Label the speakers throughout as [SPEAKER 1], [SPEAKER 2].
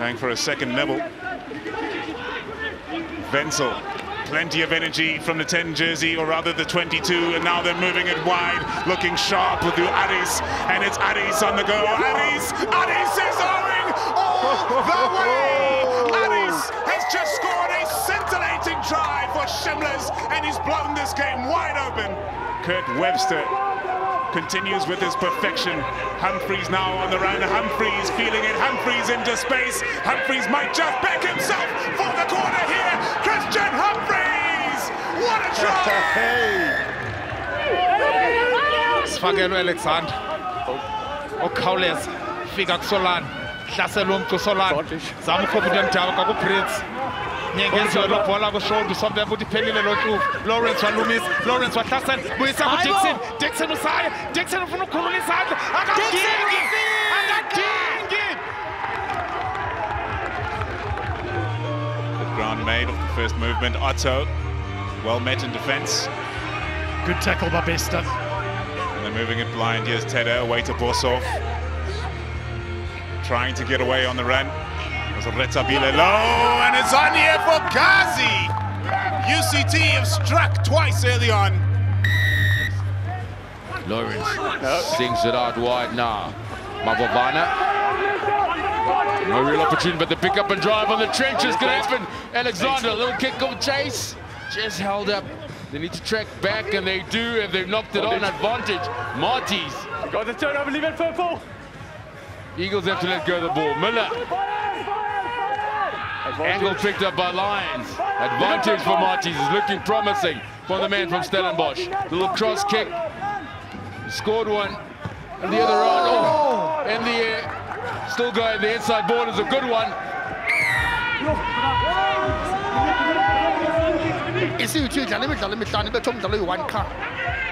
[SPEAKER 1] Going for a second nibble. Wenzel, plenty of energy from the 10 jersey, or rather the 22, and now they're moving it wide, looking sharp with Aris, and it's Aris on the go. Aris, Aris is owing all the way! Aris has just scored and he's blown this game wide open. Kurt Webster continues with his perfection. Humphreys now on the run. Humphreys feeling it. Humphreys into space. Humphreys might just back himself for the corner here. Christian Humphreys! What a try!
[SPEAKER 2] sifakelwe alexander okhawuleza fika kusolani hlasela umntu usolani zama ukhupha into endaba kakuprince nyengeziwe lo bhola kushoulder sombe ukuthi lo hlufu lawrence walumisa lawrence wahlasela buyisa kudixon dixon usaya dixon ufuna ukukhulula izandla akadingi akadingi
[SPEAKER 1] Good ground made off the first movement. Otto, well met in defence.
[SPEAKER 3] Good tackle by Bester.
[SPEAKER 1] And they're moving it blind. Here's Tedder, away to Bossov. Trying to get away on the run. Was Reta Bile low, and it's on here for Ghazi. UCT have struck twice early on.
[SPEAKER 4] Lawrence sings it out wide now. Mavovana. No real opportunity, but the pick up and drive on the trenches. happen. Alexander, a little kick of chase. Just held up. They need to track back, and they do, and they've knocked it on advantage. Marty's.
[SPEAKER 3] Got the turnover, leave it purple.
[SPEAKER 4] Eagles have to let go of the ball. Miller. Angle picked up by Lions. Advantage for Martins is looking promising for the man from Stellenbosch. Little cross kick. Scored one. And the other round. Oh, in the air. Still going. The inside ball is a good one.
[SPEAKER 5] isiyithi idlala imidlalo emihlanu ibethe umdlalo oyi-one car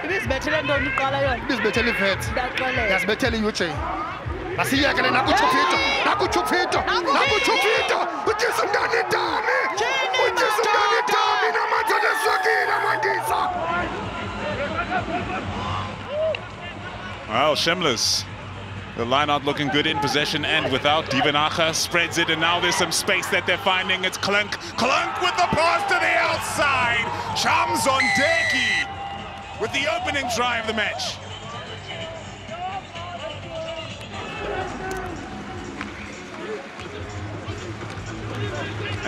[SPEAKER 6] ibizibethele ntoni uqala yona
[SPEAKER 5] ibizibethela ivet
[SPEAKER 6] ndaxolela
[SPEAKER 5] i-uj masiyekele nakuchupito nakuchupito nakuchupito utisa umntana idami utisa umntana idami namatha neswakile mandisa
[SPEAKER 1] Well, Shimlas, the line out looking good in possession and without. Divanacha spreads it, and now there's some space that they're finding. It's Clunk. Clunk with the pass to the outside. Chums on Deki with the opening try of the match.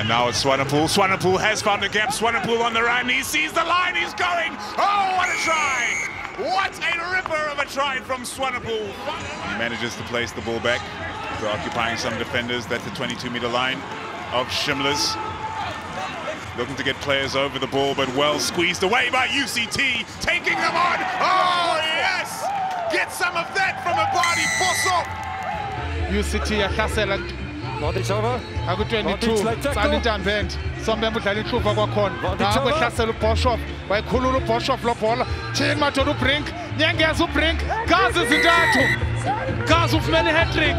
[SPEAKER 1] And now it's Swanepoel. Swanepoel has found a gap. Swanepoel on the run. He sees the line. He's going. Oh, what a try! What a ripper of a try from Swanepoel. He manages to place the ball back. They're occupying some defenders. That's the 22-meter line of Shimlas. Looking to get players over the ball, but well squeezed away by UCT. Taking them on. Oh, yes! Get some of that from a body. Bosso.
[SPEAKER 2] uct yahlasela
[SPEAKER 3] Nordic over.
[SPEAKER 2] aku-22 tsala intambende sombembe udlala ihluva kwakhona. Nako ehlasela ubhoshof wayikhulula ubhoshof lo bhola. Thini madoda ubrink? Nyengeza ubrink. Gazi zintathu. Gazi ufumene ihatrick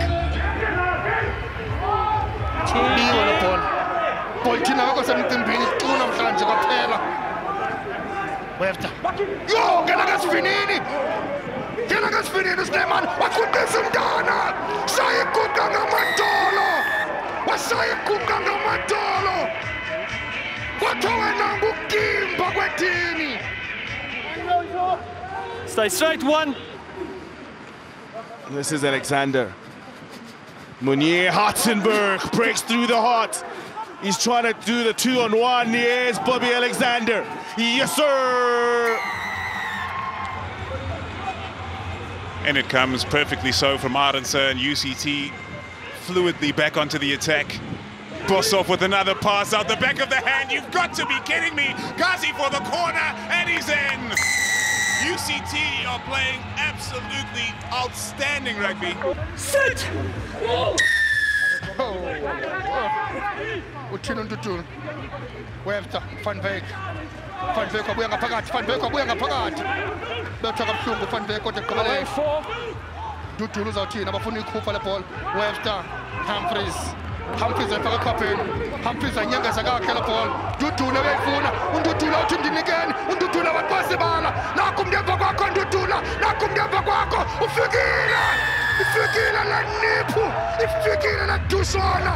[SPEAKER 5] biwe lo bhola. Bhola thina semcimbini siqu namhlanje kwaphela. Wefta. Yo ngena ngesivinini ngena ngesivinini sinemani waqhuqisa umntana. Sayiguqa ngamadolo wasayiguqa ngamadolo kwathiwa wena ngukimba kwethini
[SPEAKER 3] Stay straight, one.
[SPEAKER 7] This is Alexander. Munier Hartzenberg breaks through the heart. He's trying to do the two on one. Here's Bobby Alexander. Yes, sir.
[SPEAKER 1] And it comes perfectly so from Ardenser and UCT fluidly back onto the attack. Bossov with another pass out the back of the hand. You've got to be kidding me. Ghazi for the corner, and he's in. UCT are playing absolutely outstanding rugby.
[SPEAKER 3] Sit. Oh.
[SPEAKER 5] uthini untutulu wefta van vek van wabuya ngaphakathi van wabuya ngaphakathi bethwa kabuhlungu van kodwa
[SPEAKER 3] Away
[SPEAKER 5] ekugqibeleni
[SPEAKER 3] four.
[SPEAKER 5] Dudulu uzawuthini abafuna le wefta humphreys humphreys ayifaka ekhwapheni. Humphreys anyengeza kakhe le dudula uyayifuna undudula uthi ndinikeni undudula abantu basibala nakho umntu kwakho ndudula nakho umntu kwakho. Ufikile! Ifikile niphu! Ifikile dushwana